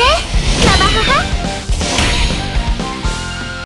で